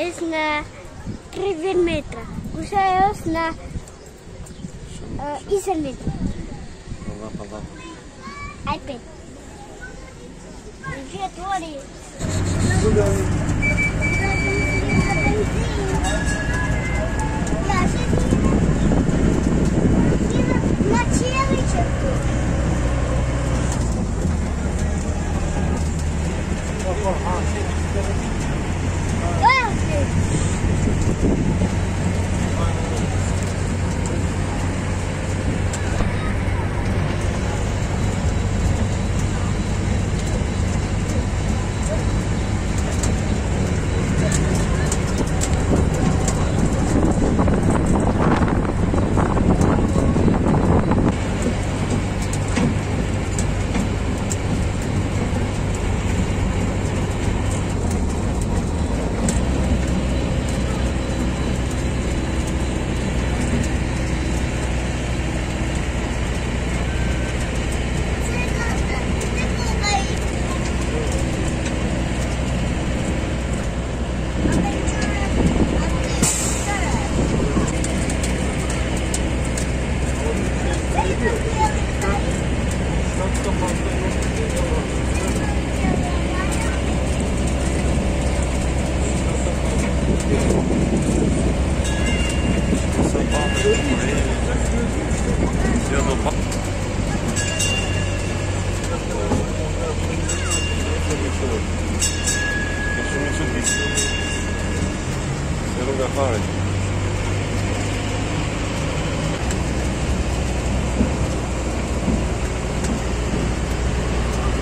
es na River metra, kusajos na uh, isang metra. Baba, baba. iPad. Где твори? Куда? Я же не... Я же не... На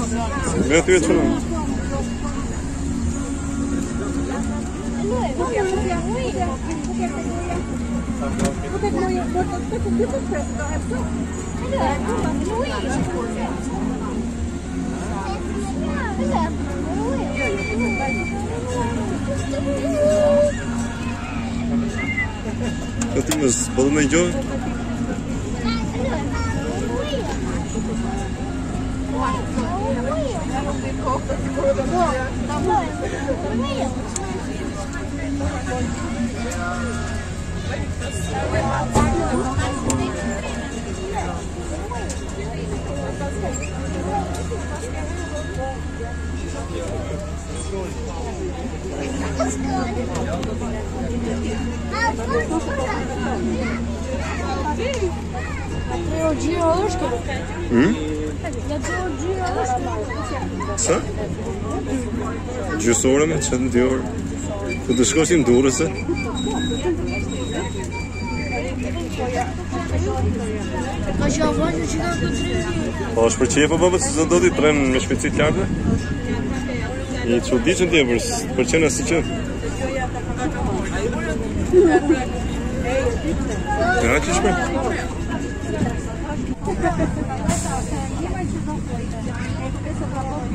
Привет вечером. Что ты нас с баллона идешь? М? Sa? Gjysore me qëtë në djorë Të po të shkosh në durëse Ka që avon në që të treni Po është për qepa bëbë se do t'i trenë me shpecit lartë Një që di që t'je për qenë asë që. Ja, që shpe?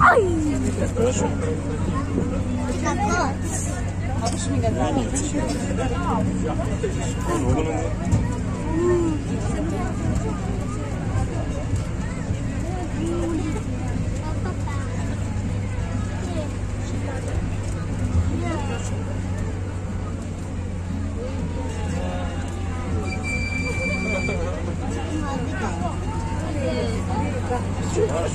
Ay.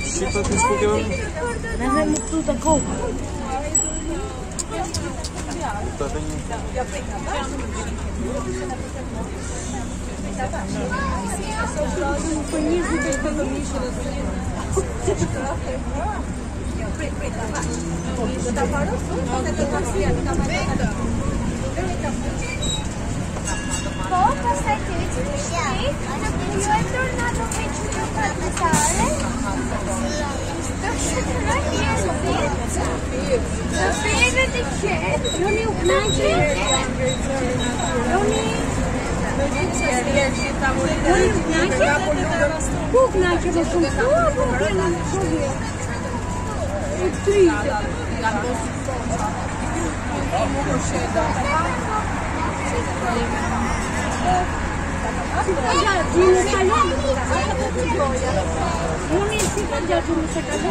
da plecova ti Erion Deliar. Na bezdis, ja čakam. Šipak mi skupio. Ne vem, tu tako. Poco stai Io è tornato qui giù a passare. Sapere di che? Non è un Bog naće da sam Tri. Non mi si mangiato un secondo.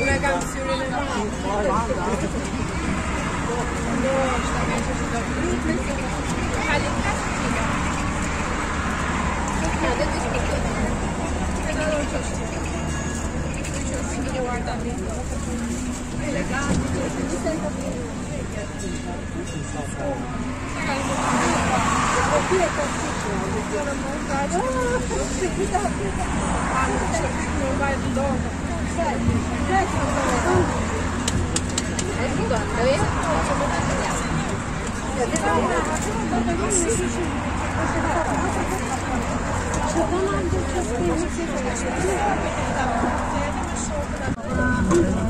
Una canzone Giorno meci Çok önemli, çok sevimli.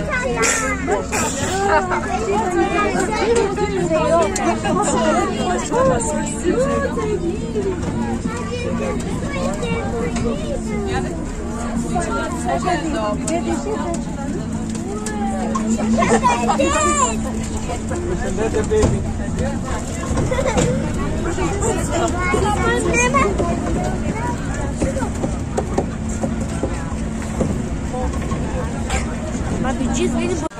Babi, diz ele.